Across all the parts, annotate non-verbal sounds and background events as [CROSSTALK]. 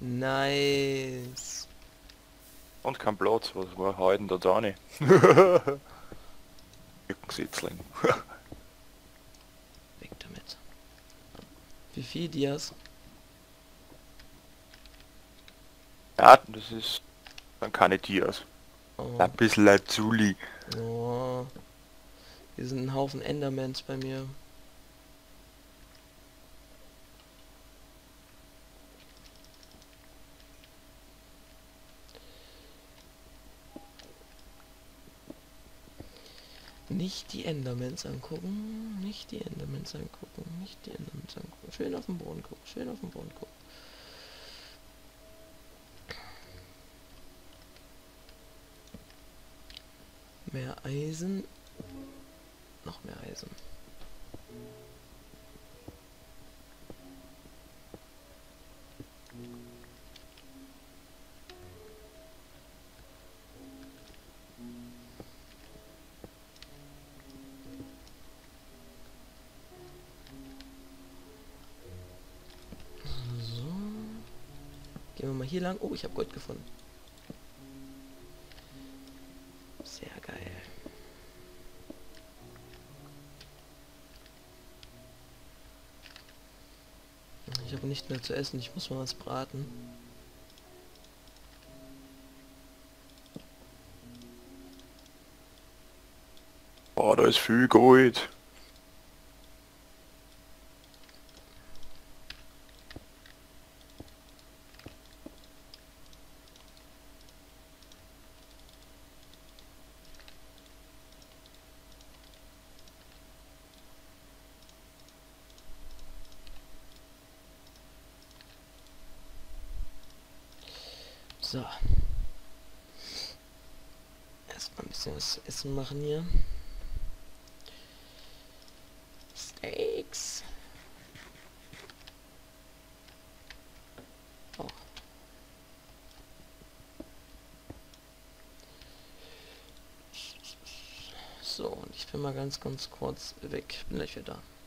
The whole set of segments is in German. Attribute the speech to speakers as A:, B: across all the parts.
A: Nice.
B: Und kein Platz, was war heute da da nicht? [LAUGHS] Sitzling.
A: Weg damit. Wie viel Dias?
B: Ja, das ist dann keine Tiers.
A: Oh.
B: Ein bisschen Lazuli.
A: oh. Hier sind ein Haufen Endermans bei mir. Nicht die Endermans angucken, nicht die Endermans angucken, nicht die Endermans angucken. Schön auf den Boden gucken, schön auf den Boden gucken. Mehr Eisen. Noch mehr Eisen. Gehen wir mal hier lang. Oh, ich habe Gold gefunden. Sehr geil. Ich habe nicht mehr zu essen, ich muss mal was braten.
B: Boah, da ist viel Gold.
A: So. Erstmal ein bisschen was Essen machen hier. Steaks. Oh. So, und ich bin mal ganz, ganz kurz weg. Bin gleich wieder da.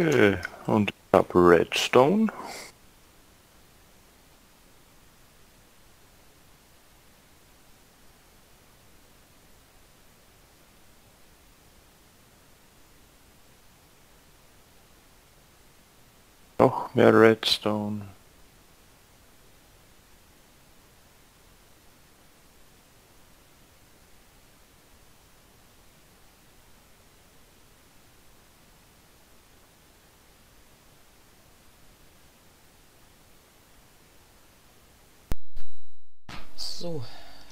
B: Okay. Und ich hab Redstone. Noch mehr Redstone.
A: So,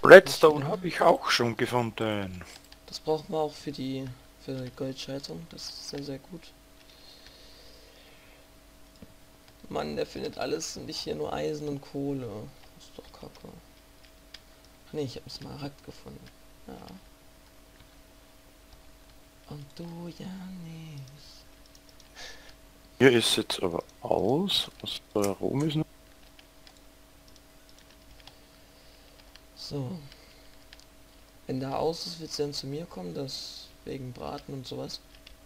B: Redstone habe ich auch schon gefunden.
A: das brauchen wir auch für die für die Goldschaltung. Das ist sehr, sehr gut. Mann, der findet alles und ich hier nur Eisen und Kohle. Das ist doch kacke. Nee, ich habe Smaragd gefunden. Ja. Und du ja nicht.
B: Hier ist jetzt aber aus. Was da rum ist noch?
A: So. Wenn da aus ist, willst du dann zu mir kommen, das wegen Braten und sowas?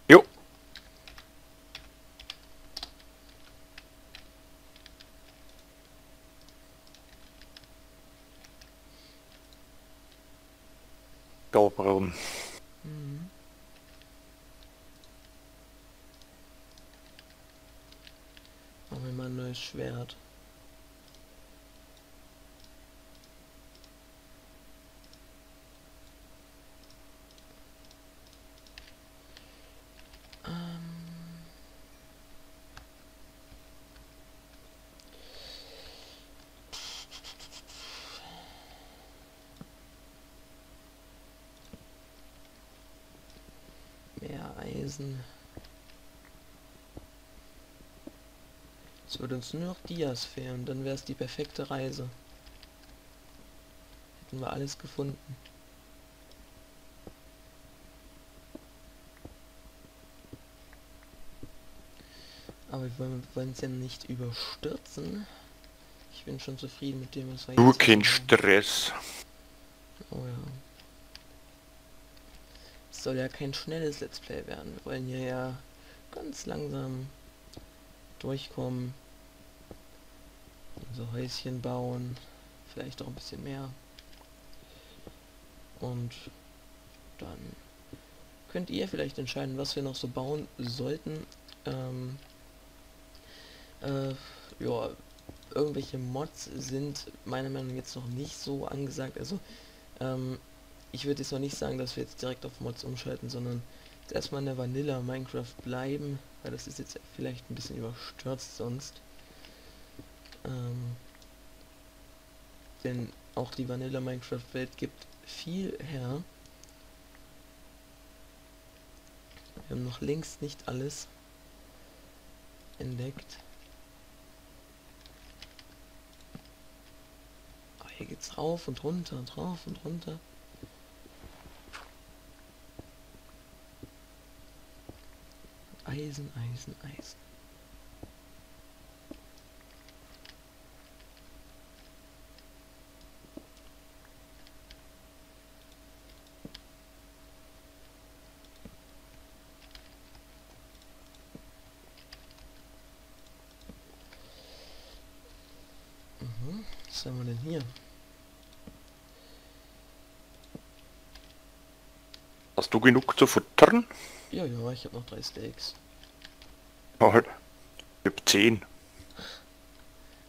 B: Jo. Goldbraun.
A: Mhm. Machen wir mal ein neues Schwert. Eisen. Es würde uns nur noch Dias fehlen, dann wäre es die perfekte Reise. Hätten wir alles gefunden. Aber wir wollen es ja nicht überstürzen. Ich bin schon zufrieden mit dem, was wir
B: Nur
A: jetzt
B: kein
A: haben.
B: Stress.
A: Oh ja. Soll ja kein schnelles Let's Play werden. Wir wollen hier ja ganz langsam durchkommen. Unser Häuschen bauen. Vielleicht auch ein bisschen mehr. Und dann könnt ihr vielleicht entscheiden, was wir noch so bauen sollten. Ähm, äh, ja, irgendwelche Mods sind meiner Meinung nach jetzt noch nicht so angesagt. Also, ähm, ich würde jetzt noch nicht sagen, dass wir jetzt direkt auf Mods umschalten, sondern erstmal in der Vanilla Minecraft bleiben, weil das ist jetzt vielleicht ein bisschen überstürzt sonst. Ähm, denn auch die Vanilla Minecraft Welt gibt viel her. Wir haben noch längst nicht alles entdeckt. Aber hier geht's rauf und runter und rauf und runter. Eisen, Eisen, Eisen. Mhm. Was haben wir denn hier?
B: Hast du genug zu futtern?
A: Ja, ja, ich habe noch drei Steaks.
B: Halt. Ich hab 10.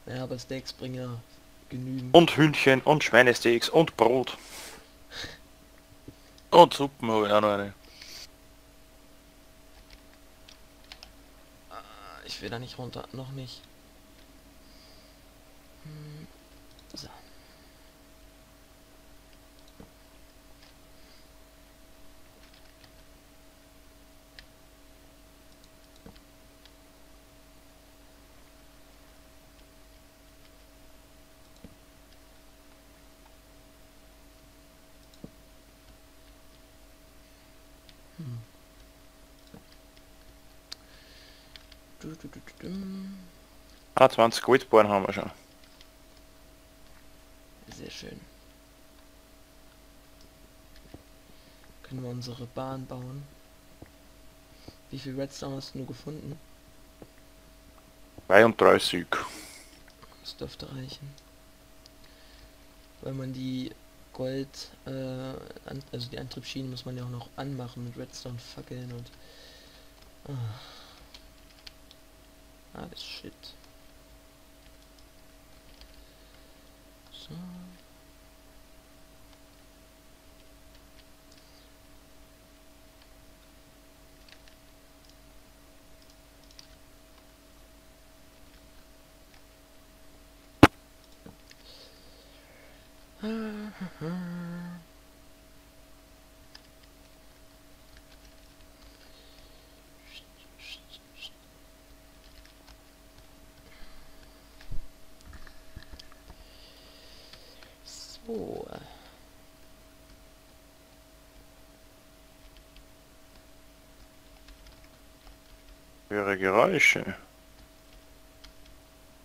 A: Naja, aber Steaks bringen ja genügend.
B: Und Hühnchen und Schweinesteaks und Brot. Und Suppen habe ich auch noch eine.
A: Ah, Ich will da nicht runter, noch nicht. Hm,
B: Ah, 20 Goldbarren haben wir schon.
A: Sehr schön. Können wir unsere Bahn bauen? Wie viel Redstone hast du nur gefunden?
B: 32.
A: Das dürfte reichen. Weil man die Gold, äh, an, also die Antriebsschienen muss man ja auch noch anmachen mit Redstone Fackeln und ah. alles shit. So. So.
B: Höre Geräusche.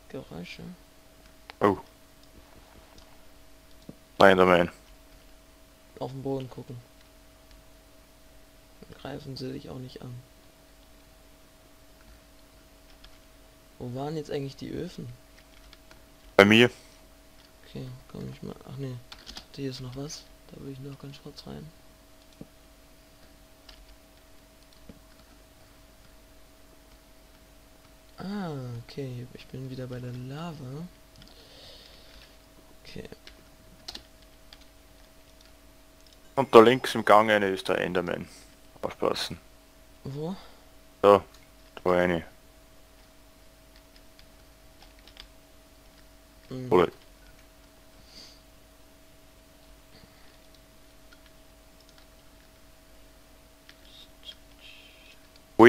A: Geräusche.
B: Oh. Slenderman.
A: Auf den Boden gucken. Dann greifen sie dich auch nicht an. Wo waren jetzt eigentlich die Öfen?
B: Bei mir.
A: Okay, komm ich mal. Ach nee, hier ist noch was. Da will ich noch ganz kurz rein. Ah, okay, ich bin wieder bei der Lava. Okay,
B: Und da links im Gang eine ist der Enderman. Aufpassen.
A: wo?
B: Da. Da eine.
A: Hm.
B: Oder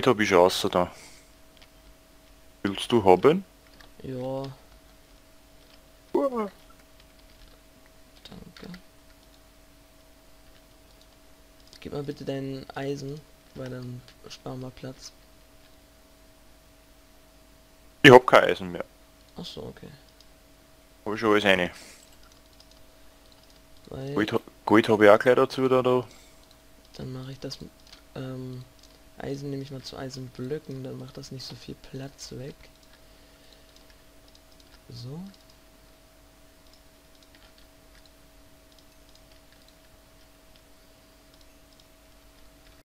B: Heute hab ich raus da. Willst du haben?
A: Ja,
B: Uah.
A: danke. Gib mal bitte dein Eisen, weil dann sparen wir Platz.
B: Ich hab kein Eisen mehr.
A: Ach so, okay.
B: Hab ich schon alles eine. Gold, Gold habe ich auch gleich dazu da. da.
A: dann mache ich das mit, ähm, Eisen nehme ich mal zu Eisenblöcken, dann macht das nicht so viel Platz weg. So.